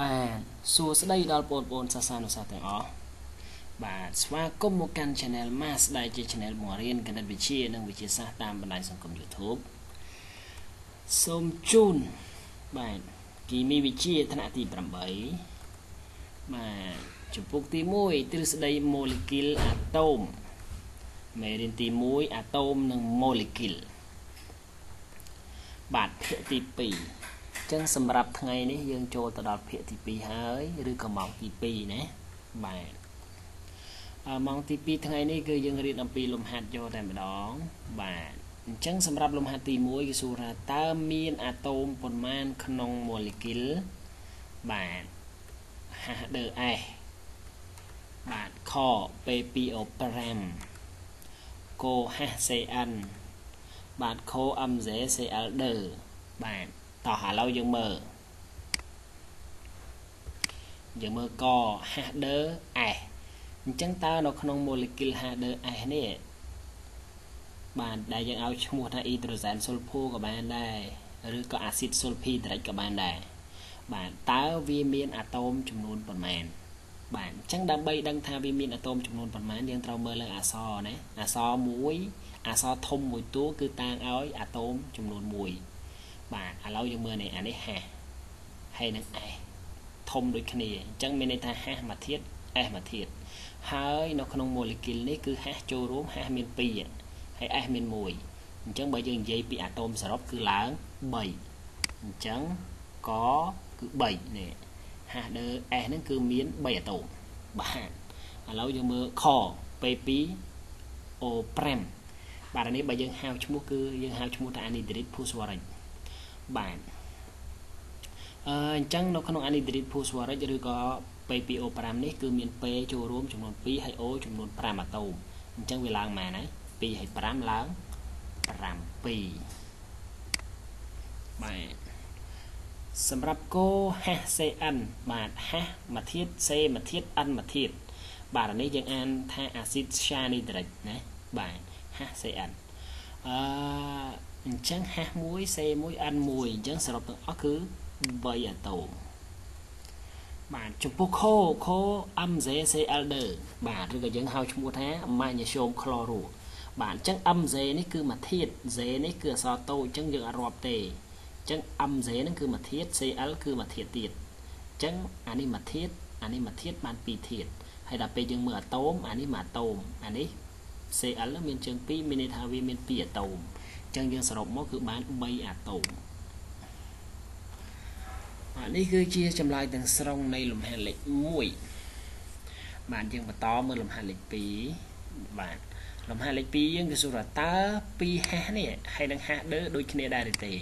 បាទសួស្តីដល់បងប្អូនសាសានុសិស្សទាំងអស់បាទស្វាគមន៍មកកាន់ Channel Mas ដែលជា Channel បង្រៀនគណិតវិទ្យានិងវិទ្យាសាស្ត្រតាមបណ្ដាញសង្គម YouTube សូមជូនបាទគីមីវិទ្យាថ្នាក់ទី8បាទជំពូកទី1ទ្រឹស្ដីម៉ូលេគុលអាតូមមេរៀនទី1អាតូមនិងម៉ូលេគុលបាទភាគទី2 ចឹងសម្រាប់ថ្ងៃនេះយើងចូលទៅដល់ភាគទី2ហើយឬក៏ម៉ោងទី2ណាបាទអឺម៉ោងទី2ថ្ងៃនេះគឺយើងរៀនអំពីលំហាត់យកតែម្ដងបាទអញ្ចឹងសម្រាប់លំហាត់ទី1គឺសួរថាតើមានអាតូមប៉ុន្មានក្នុងម៉ូលេគុលបាទ H2S បាទខ P2O5 កូ HCN បាទខ MgCl2 បាទ តោះឥឡូវយើងមើលយើងមើលក H2S អញ្ចឹងតើនៅក្នុង molecule H2S នេះបាទដែលយើងឲ្យឈ្មោះថា hydrogen sulfur ក៏បានដែរឬក៏ acid sulfhydric ក៏បានដែរបាទតើវាមានអាតូមចំនួនប៉ុន្មានបាទអញ្ចឹងដើម្បីដឹងថាវាមានអាតូមចំនួនប៉ុន្មានយើងត្រូវមើលលើអក្សរណាអក្សរមួយអក្សរធំមួយតួគឺតាំងឲ្យអាតូមចំនួន1 បាទឥឡូវយើងមើលនេះអានេះហាសហើយនឹង s ធំដូចគ្នាអញ្ចឹងមានន័យថាហាសមួយធាតុ s មួយធាតុហើយនៅក្នុង molecule នេះគឺហាសចូលរួមហាសមាន2ហើយ s មាន1អញ្ចឹងបើយើងនិយាយពីអាតូមសរុបគឺឡើង3អញ្ចឹងកគឺ3នេះហាសដើ s ហ្នឹងគឺមាន3អាតូមបាទឥឡូវយើងមើលខ P2 O5 បាទនេះបើយើងហៅឈ្មោះគឺយើងហៅឈ្មោះថា anhydride phosphoric បាទអឺអញ្ចឹងនៅក្នុង anhydride phosphoric ឬក៏ P2O5 នេះគឺមាន P ចូលរួមចំនួន2ហើយ O ចំនួន5អាតូមអញ្ចឹងវាឡើងម៉ានហើយ2ហើយ5ឡើង7បាទសម្រាប់គោ HCN បាទ H មួយធាតុ C មួយធាតុ N មួយធាតុបាទនេះយើងអានថាអាស៊ីត cyanhydric ណាបាទ HCN អឺ អញ្ចឹង H1 C1 N1 អញ្ចឹងសរុបទាំងអស់គឺ3អាតូមបាទចំពោះខូខូ MgCl2 បាទឬក៏យើងហៅឈ្មោះថា magnesium chloro បាទអញ្ចឹង Mg នេះគឺមួយធាតុ Z នេះគឺអក្សរតូចអញ្ចឹងយើងអាចរាប់ទេអញ្ចឹង Mg ហ្នឹងគឺមួយធាតុ Cl គឺមួយធាតុទៀតអញ្ចឹងអានេះមួយធាតុអានេះមួយធាតុបានពីរធាតុហើយដល់ពេលយើងមើលអាតូមអានេះមួយអាតូមអានេះ Cl មានជើង2មានន័យថាវាមាន2អាតូម ចឹងយើងសរុបមកគឺបាន3អាតូមបាទនេះគឺជាចម្លើយទាំងស្រុងនៃលំហាត់លេខ1បាទយើងបន្តមើលលំហាត់លេខ2បាទលំហាត់លេខ2យើងគឺសួរថាតើ2ហេះនេះហើយនឹងហេះដើដូចគ្នាដែរឬទេ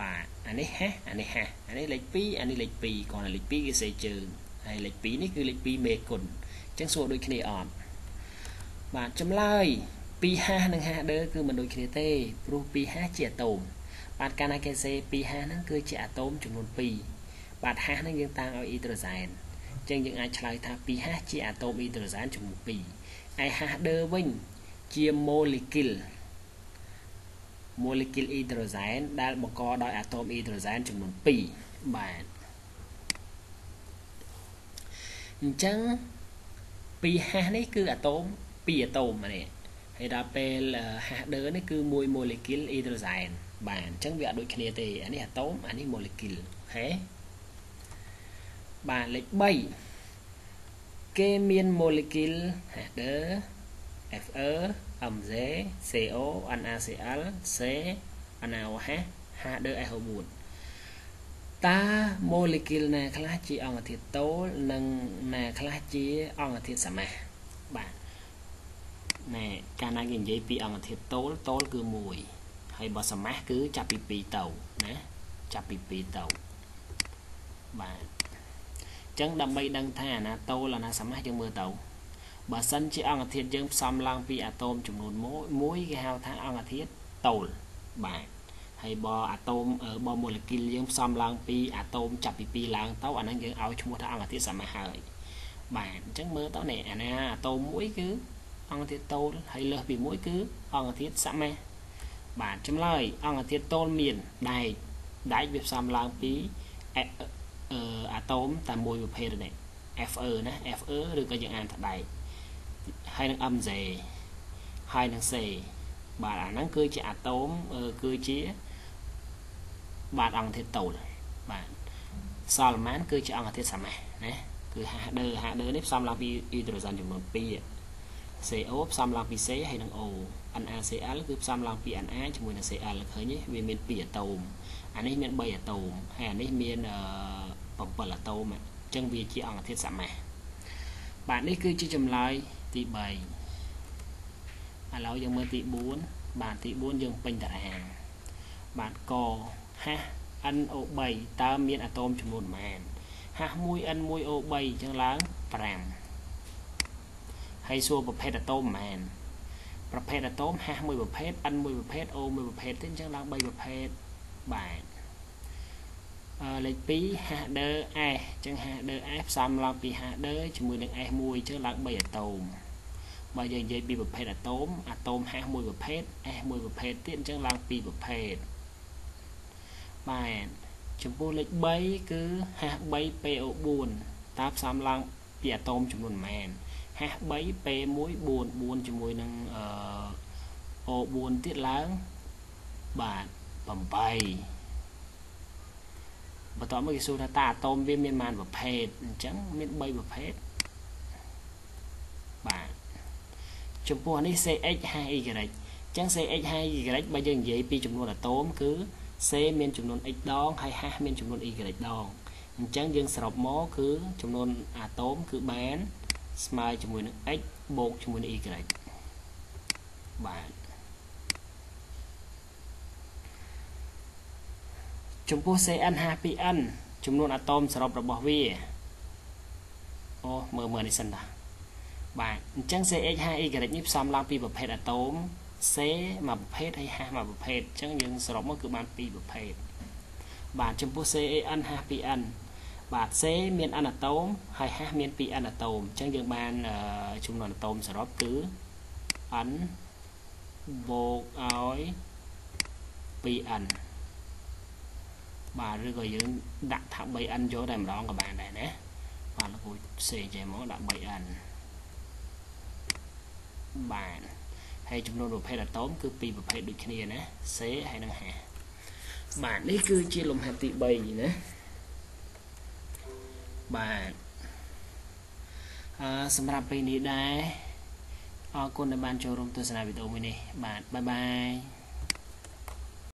បាទអានេះហេះអានេះហេះអានេះលេខ2អានេះលេខ 2còn លេខ2គឺសេជើងហើយលេខ2នេះគឺលេខ2មេគុណអញ្ចឹងសួរដូចគ្នាអត់បាទចម្លើយ 2 hash និង hash ដើគឺមិនដូចគ្នាទេព្រោះ2 hash ជាអាតូមបាទកាលណាគេសេ2 hash ហ្នឹងគឺជាអាតូមចំនួន2បាទ hash ហ្នឹងយើងតាំងឲ្យអ៊ីដ្រូសែនអញ្ចឹងយើងអាចឆ្លើយថា2 hash ជាអាតូមអ៊ីដ្រូសែនចំនួន2ឯ hash ដើវិញជា molecule molecule អ៊ីដ្រូសែនដែលបង្កដោយអាតូមអ៊ីដ្រូសែនចំនួន2បាទអញ្ចឹង2 hash នេះគឺអាតូម2អាតូមនេះ ហើយដល់ពេល H2 នេះគឺមួយ molecule hydrogen បាទអញ្ចឹងវាអត់ដូចគ្នាទេអានេះអាតូមអានេះ molecule អូខេបាទលេខ3គេមាន molecule H2 Fe Mg CO NaCl C NaOH H2SO4 តើ molecule ណាខ្លះជាអង្គធាតុតូលនិងណាខ្លះជាអង្គធាតុសមាសបាទ ណែកាលណាគេនិយាយពីអង្គធាតុតូលតូលគឺ1ហើយបើសមាសគឺចាប់ពី2ទៅណាចាប់ពី2ទៅបាទអញ្ចឹងដើម្បីដឹងថាអាណាតូលអាណាសមាសយើងមើលទៅបើសិនជាអង្គធាតុយើងផ្សំឡើងពីអាតូមចំនួនមួយគេហៅថាអង្គធាតុតូលបាទហើយបើអាតូមបើម៉ូលេគុលយើងផ្សំឡើងពីអាតូមចាប់ពី2ឡើងទៅអាហ្នឹងយើងឲ្យឈ្មោះថាអង្គធាតុសមាសហើយបាទអញ្ចឹងមើលទៅនេះអាណាអាតូមមួយគឺ អង្គធាតុតូលហើយលើសពីមួយគឺអង្គធាតុសមាសបាទចម្លើយអង្គធាតុតូលមានដែកដែកវាផ្សំឡើងពីអឺអាតូមតែមួយប្រភេទនេះ FE ណា FE ឬក៏យើងអានថាដែកហើយនឹង MZ ហើយនឹង C បាទអាហ្នឹងគឺជាអាតូមគឺជាបាទអង្គធាតុតូចបាទសល់ម៉ានគឺជាអង្គធាតុសមាសណាគឺ H2 H2 នេះផ្សំឡើងពីអ៊ីដ្រូសែនចំនួន2 CO ផ្សំឡើងពី C ហើយនិង O NaCl គឺផ្សំឡើងពី Na ជាមួយនឹង Cl ឃើញទេវាមាន2អាតូមអានេះមាន3អាតូមហើយអានេះមាន7អាតូមអញ្ចឹងវាជាអង្គធាតុសមាសបាទនេះគឺជាចម្លើយទី3ឥឡូវយើងមើលទី4បាទទី4យើងពេញតារាងបាទកហាស NO3 តើមានអាតូមចំនួនប៉ុន្មានហាស 1N1O3 អញ្ចឹងឡើង5 ហើយសួរប្រភេទអាតូមប៉ុន្មានប្រភេទអាតូមហាសមួយប្រភេទ N មួយប្រភេទ O មួយប្រភេទទេអញ្ចឹងឡើង3ប្រភេទបាទអឺលេខ2 H2 S អញ្ចឹង H2 S ផ្សំឡើងពី H2 ជាមួយនឹង S1 អញ្ចឹងឡើង3អាតូមបើយើងនិយាយពីប្រភេទអាតូមអាតូម H មួយប្រភេទ S មួយប្រភេទទៀតអញ្ចឹងឡើង2ប្រភេទបាទចំពោះលេខ3គឺ H3PO4 តើផ្សំឡើងពីអាតូមចំនួនប៉ុន្មាន H3 P1 4 4ជាមួយនឹងអឺ O4 ទៀតឡើងបាទ8បន្តមកគេសួរថាតើអាតូមវាមានប៉ុន្មានប្រភេទអញ្ចឹងមាន3ប្រភេទបាទចំពោះនេះ CH ហើយ Y អញ្ចឹង CH ហើយ Y បើយើងនិយាយពីចំនួនអាតូមគឺ C មានចំនួន x ដងហើយ H មានចំនួន y ដងអញ្ចឹងយើងសរុបមកគឺចំនួនអាតូមគឺបាន ស្មើជាមួយនឹង x បូកជាមួយនឹង y បាទចំពោះ CN52N ចំនួនអាតូមសរុបរបស់វាអូមើលមើលនេះសិនតាបាទអញ្ចឹង CH5Y នេះផ្សំឡើងពីប្រភេទអាតូម C មួយប្រភេទហើយ H មួយប្រភេទអញ្ចឹងយើងសរុបមកគឺបានពីរប្រភេទបាទចំពោះ CAN52N បាទ C មាន N អាតូមហើយ H មាន 2N អាតូមអញ្ចឹងយើងបានចំនួនអាតូមសរុបគឺ N បូកឲ្យ 2N បាទឬក៏យើងដាក់ថា 3n ចូលតែម្ដងក៏បានដែរណាបាទលោកគ្រូសេចេះមកដាក់ 3n បាទហើយចំនួនប្រភេទអាតូមគឺពីរប្រភេទដូចគ្នាណា C ហើយនិង H បាទនេះគឺជាលំហាត់ទី3ណា បាទអឺសម្រាប់ពេលនេះដែរអរគុណដែលបានចូលរួមទស្សនាវីដេអូមួយនេះបាទបាយបាយ